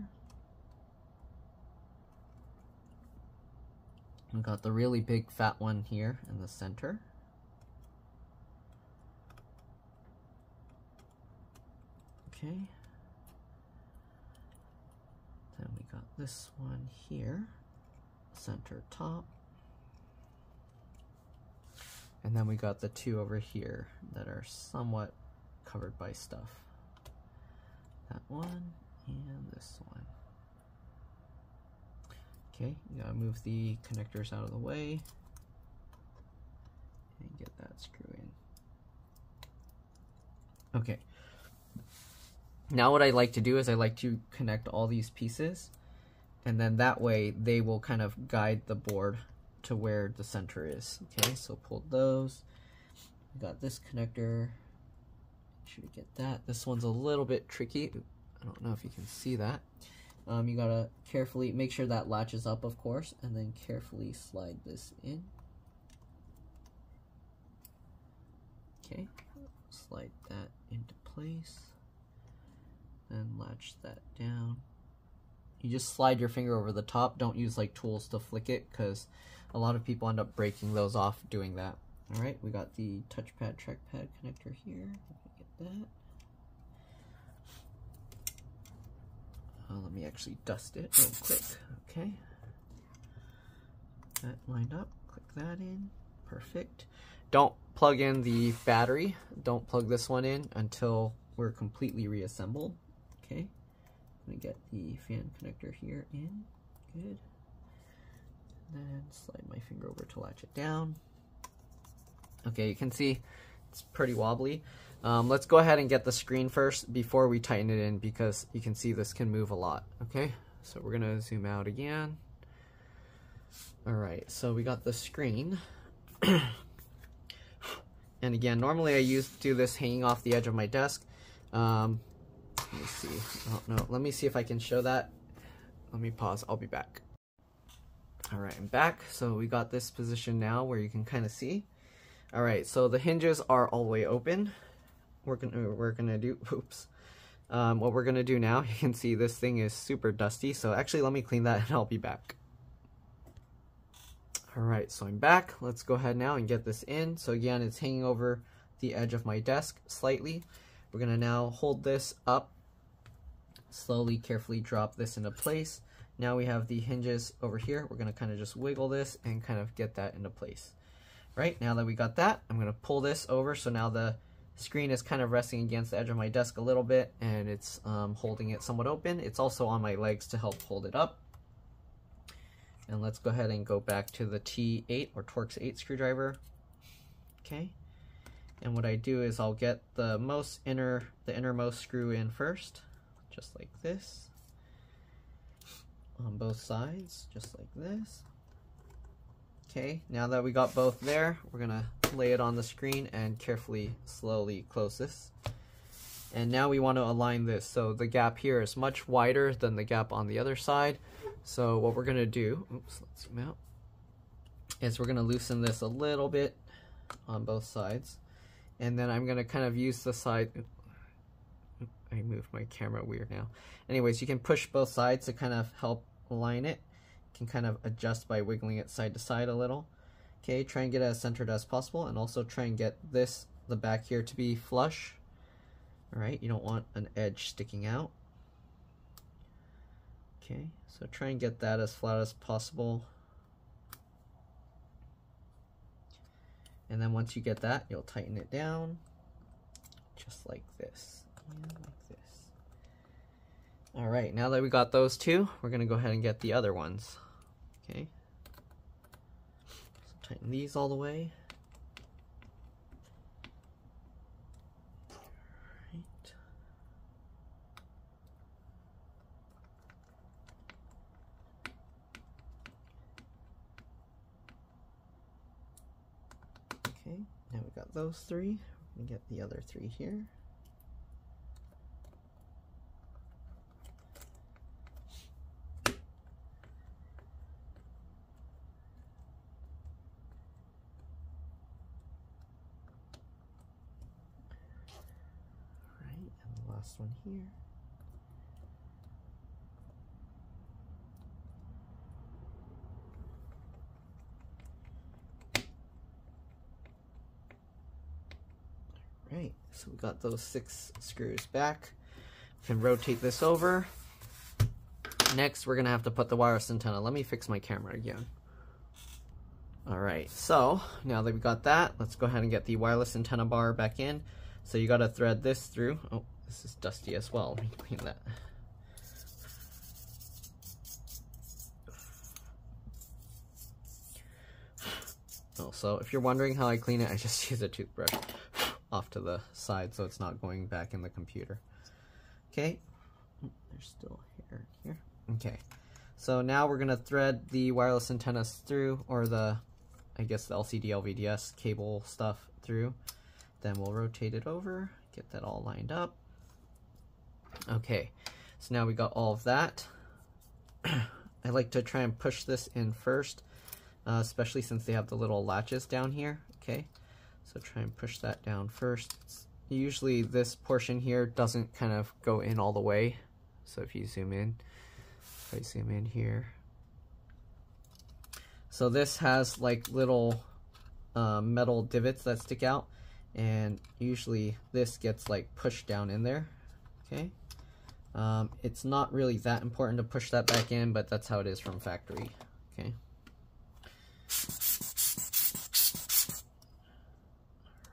We've got the really big fat one here in the center. Okay. Then we got this one here, center top. And then we got the two over here that are somewhat covered by stuff. That one and this one. Okay, you gotta move the connectors out of the way and get that screw in. Okay. Now what I like to do is I like to connect all these pieces and then that way they will kind of guide the board to where the center is. Okay, so pull those. got this connector. Should we get that. This one's a little bit tricky. I don't know if you can see that. Um, you gotta carefully make sure that latches up, of course, and then carefully slide this in. Okay, slide that into place, then latch that down. You just slide your finger over the top. Don't use like tools to flick it because a lot of people end up breaking those off doing that. All right, we got the touchpad trackpad connector here. Get that. Uh, let me actually dust it real quick. Okay. That lined up. Click that in. Perfect. Don't plug in the battery. Don't plug this one in until we're completely reassembled. Okay. I'm going to get the fan connector here in. Good. Then slide my finger over to latch it down. Okay, you can see it's pretty wobbly. Um, let's go ahead and get the screen first before we tighten it in because you can see this can move a lot, okay? So we're gonna zoom out again. All right, so we got the screen. *coughs* and again, normally I use do this hanging off the edge of my desk. Um, let me see, oh no, let me see if I can show that. Let me pause, I'll be back. All right, I'm back. So we got this position now where you can kind of see. All right, so the hinges are all the way open we're gonna we're gonna do *laughs* oops um, what we're gonna do now *laughs* you can see this thing is super dusty so actually let me clean that *laughs* and I'll be back. Alright so I'm back. Let's go ahead now and get this in. So again it's hanging over the edge of my desk slightly. We're gonna now hold this up. Slowly carefully drop this into place. Now we have the hinges over here. We're gonna kind of just wiggle this and kind of get that into place. Right now that we got that I'm gonna pull this over. So now the screen is kind of resting against the edge of my desk a little bit and it's um, holding it somewhat open. It's also on my legs to help hold it up. And let's go ahead and go back to the T8 or Torx 8 screwdriver. Okay. And what I do is I'll get the most inner, the innermost screw in first, just like this. On both sides, just like this. Okay, now that we got both there, we're gonna lay it on the screen and carefully, slowly close this. And now we want to align this. So the gap here is much wider than the gap on the other side. So what we're gonna do, oops, let's zoom out, is we're gonna loosen this a little bit on both sides. And then I'm gonna kind of use the side, I moved my camera weird now. Anyways, you can push both sides to kind of help align it can kind of adjust by wiggling it side to side a little. Okay, try and get it as centered as possible and also try and get this, the back here to be flush. Alright, you don't want an edge sticking out. Okay, so try and get that as flat as possible. And then once you get that, you'll tighten it down, just like this. like this. All right, now that we got those two, we're gonna go ahead and get the other ones. Okay. So tighten these all the way. Okay, now we got those three. We get the other three here. last one here. Right, so we got those six screws back. We can rotate this over. Next, we're gonna have to put the wireless antenna. Let me fix my camera again. All right, so now that we got that, let's go ahead and get the wireless antenna bar back in. So you gotta thread this through. Oh, this is dusty as well. Me clean that. Oh, so if you're wondering how I clean it, I just *laughs* use a toothbrush off to the side so it's not going back in the computer. Okay, oh, there's still hair here. Okay, so now we're gonna thread the wireless antennas through, or the, I guess the LCD LVDS cable stuff through. Then we'll rotate it over, get that all lined up. Okay, so now we got all of that. *clears throat* I like to try and push this in first, uh, especially since they have the little latches down here, okay? So try and push that down first. usually this portion here doesn't kind of go in all the way. So if you zoom in, if I zoom in here. So this has like little uh, metal divots that stick out and usually this gets like pushed down in there, okay? Um, it's not really that important to push that back in, but that's how it is from factory. Okay.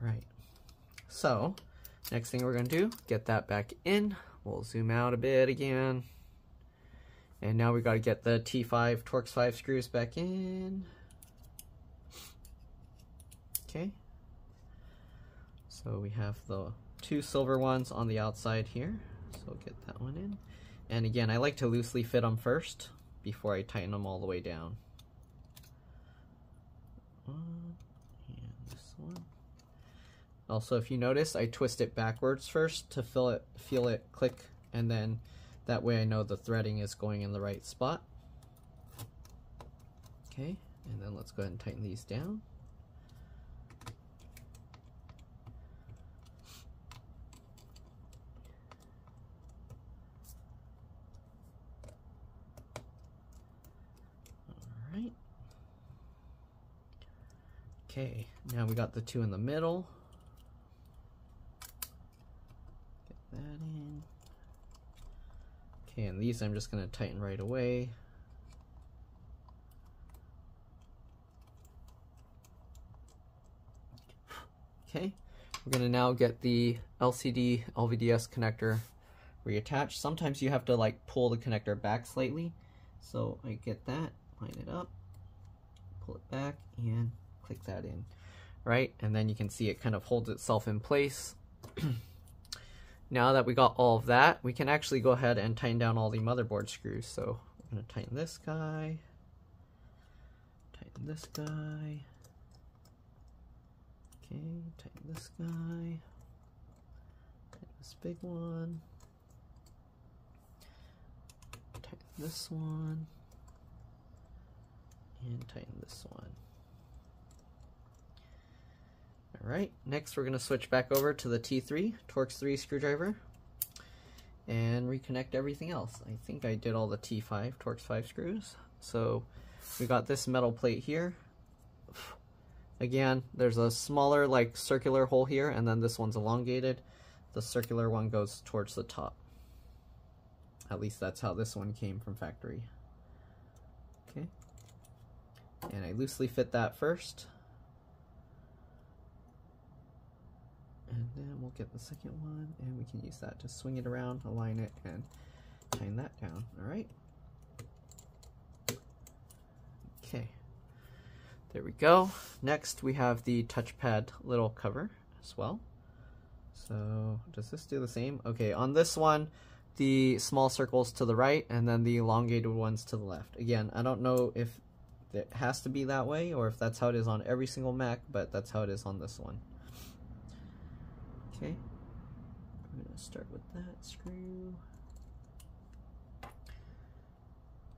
Right. So, next thing we're going to do, get that back in. We'll zoom out a bit again. And now we got to get the T5 Torx 5 screws back in. Okay. So we have the two silver ones on the outside here. So get that one in. And again, I like to loosely fit them first before I tighten them all the way down. Uh, one. Also, if you notice, I twist it backwards first to feel it, feel it click, and then that way I know the threading is going in the right spot. Okay, and then let's go ahead and tighten these down. Alright. Okay, now we got the two in the middle. Get that in. Okay, and these I'm just going to tighten right away. Okay, we're going to now get the LCD LVDS connector reattached. Sometimes you have to like pull the connector back slightly. So I get that, line it up, pull it back, and click that in, right? And then you can see it kind of holds itself in place. *clears throat* now that we got all of that, we can actually go ahead and tighten down all the motherboard screws. So I'm going to tighten this guy, tighten this guy, Okay, tighten this guy. Tighten this big one. Tighten this one. And tighten this one. Alright, next we're going to switch back over to the T3, Torx 3 screwdriver, and reconnect everything else. I think I did all the T5, Torx 5 screws. So we got this metal plate here Again, there's a smaller like circular hole here and then this one's elongated. The circular one goes towards the top. At least that's how this one came from factory. Okay. And I loosely fit that first. And then we'll get the second one and we can use that to swing it around, align it, and tighten that down. All right. Okay. There we go. Next we have the touchpad little cover as well. So does this do the same? Okay, on this one, the small circles to the right and then the elongated ones to the left. Again, I don't know if it has to be that way or if that's how it is on every single Mac, but that's how it is on this one. Okay, I'm gonna start with that screw.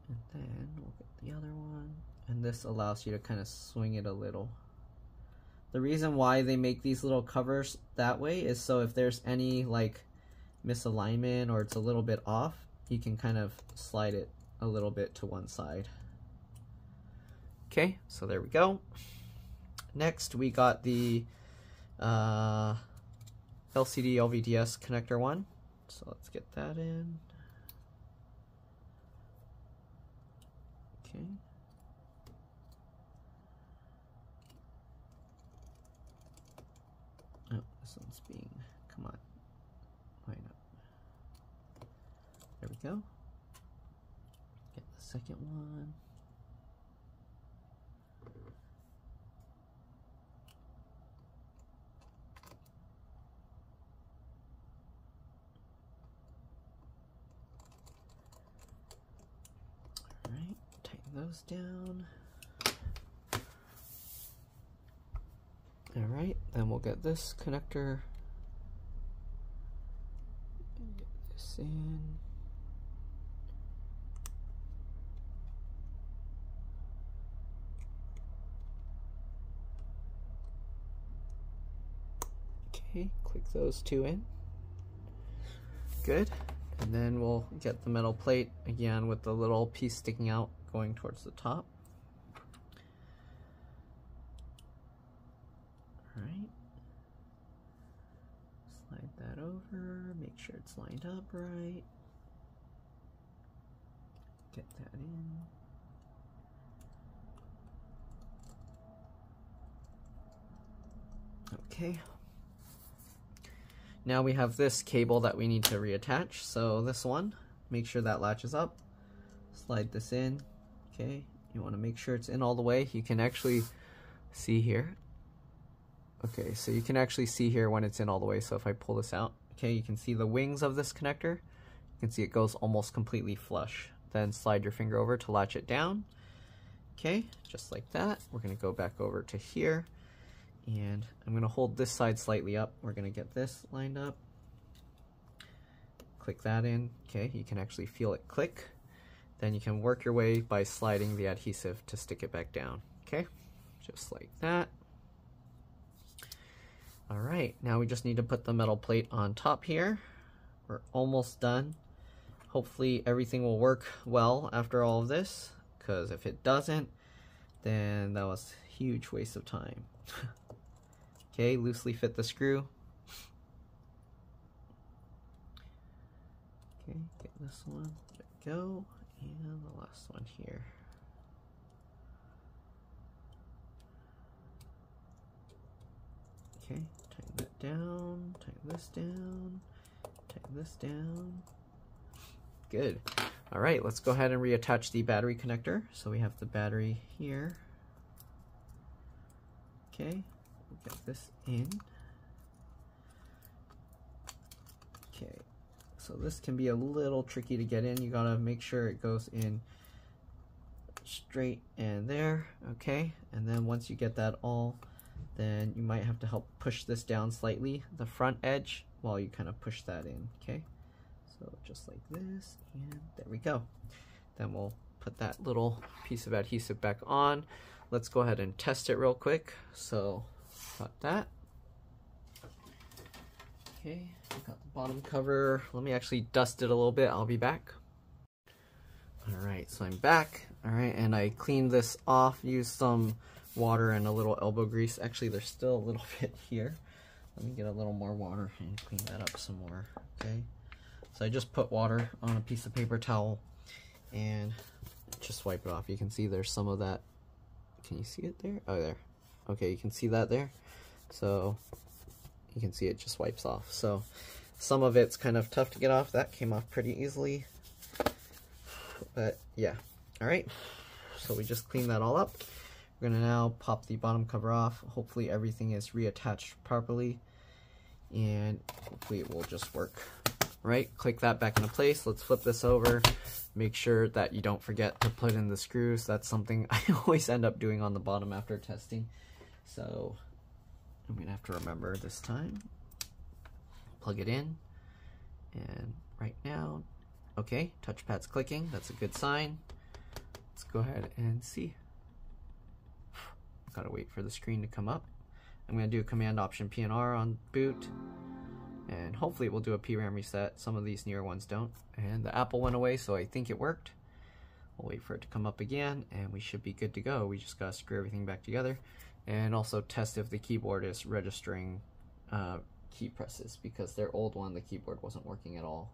And then we'll get the other one and this allows you to kind of swing it a little. The reason why they make these little covers that way is so if there's any like misalignment or it's a little bit off, you can kind of slide it a little bit to one side. Okay, so there we go. Next, we got the uh, LCD LVDS connector one. So let's get that in. Okay. Oh, This one's being, come on, line up. There we go. Get the second one. All right, tighten those down. Alright, then we'll get this connector. Get this in. Okay, click those two in. Good. And then we'll get the metal plate again with the little piece sticking out going towards the top. Right. Slide that over, make sure it's lined up right. Get that in. Okay. Now we have this cable that we need to reattach. So this one, make sure that latches up. Slide this in. Okay. You want to make sure it's in all the way. You can actually see here Okay, so you can actually see here when it's in all the way. So if I pull this out, okay, you can see the wings of this connector. You can see it goes almost completely flush. Then slide your finger over to latch it down. Okay, just like that. We're gonna go back over to here and I'm gonna hold this side slightly up. We're gonna get this lined up. Click that in. Okay, you can actually feel it click. Then you can work your way by sliding the adhesive to stick it back down. Okay, just like that. All right, now we just need to put the metal plate on top here. We're almost done. Hopefully everything will work well after all of this, because if it doesn't, then that was a huge waste of time. *laughs* okay, loosely fit the screw. Okay, get this one, there we go, and the last one here. Okay, tighten that down, tighten this down, tighten this down. Good. All right, let's go ahead and reattach the battery connector. So we have the battery here. Okay, get this in. Okay, so this can be a little tricky to get in. You gotta make sure it goes in straight and there, okay? And then once you get that all, then you might have to help push this down slightly, the front edge, while you kind of push that in, okay? So just like this, and there we go. Then we'll put that little piece of adhesive back on. Let's go ahead and test it real quick. So, got that. Okay, got the bottom cover. Let me actually dust it a little bit. I'll be back. All right, so I'm back. All right, and I cleaned this off, used some water and a little elbow grease. Actually, there's still a little *laughs* bit here. Let me get a little more water and clean that up some more, okay? So I just put water on a piece of paper towel and just wipe it off. You can see there's some of that. Can you see it there? Oh, there. Okay, you can see that there. So you can see it just wipes off. So some of it's kind of tough to get off. That came off pretty easily. But yeah. All right. So we just clean that all up. We're gonna now pop the bottom cover off. Hopefully everything is reattached properly and hopefully it will just work right? Click that back into place. Let's flip this over. Make sure that you don't forget to put in the screws. That's something *laughs* I always end up doing on the bottom after testing. So I'm gonna have to remember this time. Plug it in and right now, okay, touchpad's clicking. That's a good sign. Let's go ahead and see. Gotta wait for the screen to come up. I'm gonna do Command Option PNR on boot and hopefully it will do a PRAM reset. Some of these newer ones don't. And the Apple went away, so I think it worked. We'll wait for it to come up again, and we should be good to go. We just gotta screw everything back together, and also test if the keyboard is registering uh, key presses, because their old one, the keyboard wasn't working at all.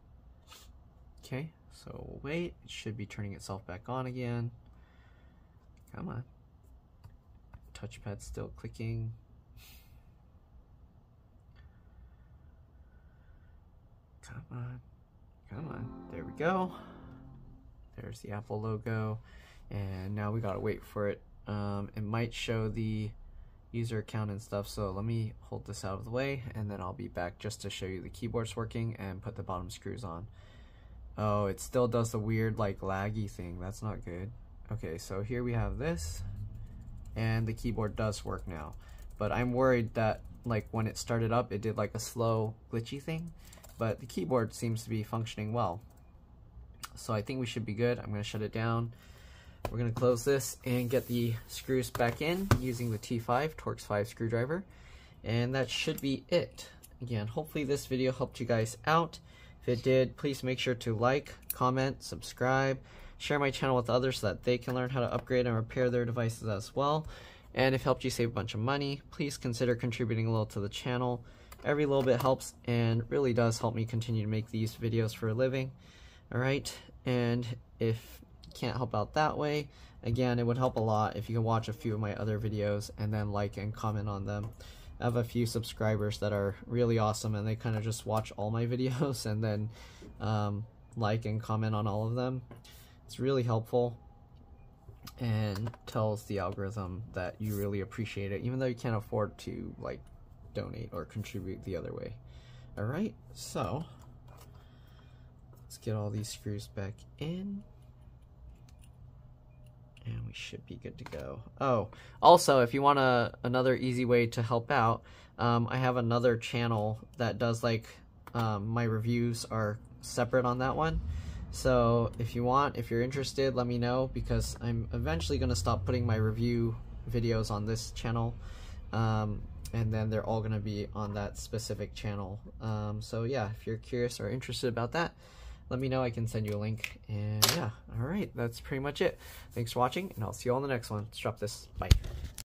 Okay, so wait. It should be turning itself back on again. Come on. Touchpad still clicking. Come on. Come on. There we go. There's the Apple logo. And now we gotta wait for it. Um, it might show the user account and stuff, so let me hold this out of the way and then I'll be back just to show you the keyboard's working and put the bottom screws on. Oh, it still does the weird like laggy thing. That's not good. Okay, so here we have this and the keyboard does work now. But I'm worried that like when it started up, it did like a slow glitchy thing but the keyboard seems to be functioning well. So I think we should be good. I'm to shut it down. We're going to close this and get the screws back in using the T5 Torx 5 screwdriver. And that should be it. Again, hopefully this video helped you guys out. If it did, please make sure to like, comment, subscribe, share my channel with others so that they can learn how to upgrade and repair their devices as well. And if it helped you save a bunch of money, please consider contributing a little to the channel. Every little bit helps and really does help me continue to make these videos for a living. Alright, and if can't help out that way, again, it would help a lot if you can watch a few of my other videos and then like and comment on them. I have a few subscribers that are really awesome and they kind of just watch all my *laughs* videos and then um, like and comment on all of them. It's really helpful and tells the algorithm that you really appreciate it even though you can't afford to like donate or contribute the other way. All right, so let's get all these screws back in. And we should be good to go. Oh, also, if you want a, another easy way to help out, um, I have another channel that does like um, my reviews are separate on that one. So if you want, if you're interested, let me know because I'm eventually going to stop putting my review videos on this channel. Um, and then they're all going to be on that specific channel. Um, so yeah, if you're curious or interested about that, let me know. I can send you a link. And yeah, all right, that's pretty much it. Thanks for watching, and I'll see you all in the next one. Let's drop this. Bye.